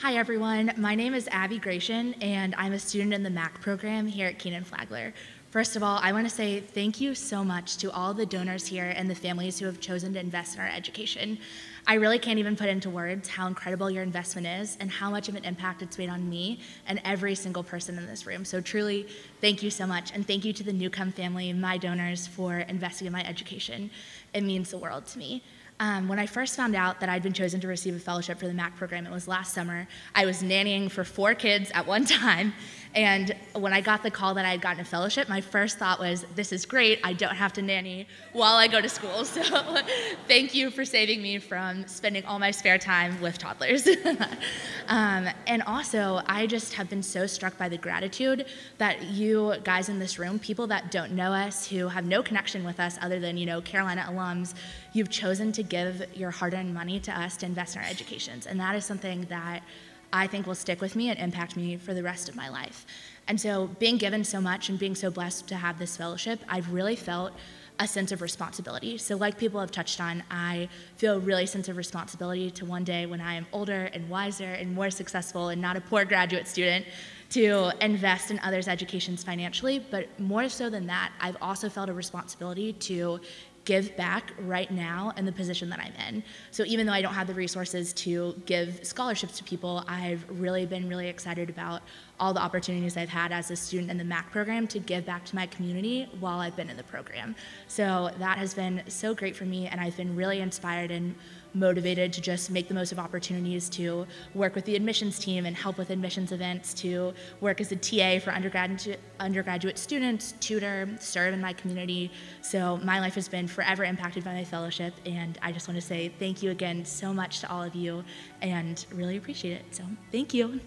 Hi, everyone. My name is Abbie Gration, and I'm a student in the MAC program here at Kenan Flagler. First of all, I want to say thank you so much to all the donors here and the families who have chosen to invest in our education. I really can't even put into words how incredible your investment is and how much of an impact it's made on me and every single person in this room. So truly, thank you so much. And thank you to the Newcomb family, my donors, for investing in my education. It means the world to me. Um, when I first found out that I'd been chosen to receive a fellowship for the MAC program, it was last summer. I was nannying for four kids at one time, and when I got the call that I had gotten a fellowship, my first thought was, this is great. I don't have to nanny while I go to school. So thank you for saving me from spending all my spare time with toddlers. um, and also, I just have been so struck by the gratitude that you guys in this room, people that don't know us, who have no connection with us other than, you know, Carolina alums, you've chosen to give your hard-earned money to us to invest in our educations. And that is something that I think will stick with me and impact me for the rest of my life. And so, being given so much and being so blessed to have this fellowship, I've really felt a sense of responsibility. So, like people have touched on, I feel a really sense of responsibility to one day when I am older and wiser and more successful and not a poor graduate student to invest in others' educations financially. But more so than that, I've also felt a responsibility to give back right now in the position that I'm in. So even though I don't have the resources to give scholarships to people, I've really been really excited about all the opportunities I've had as a student in the MAC program to give back to my community while I've been in the program. So that has been so great for me, and I've been really inspired and motivated to just make the most of opportunities to work with the admissions team and help with admissions events, to work as a TA for undergraduate, undergraduate students, tutor, serve in my community. So my life has been forever impacted by my fellowship, and I just want to say thank you again so much to all of you and really appreciate it. So thank you.